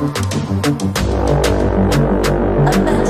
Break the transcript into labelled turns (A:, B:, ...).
A: A mess.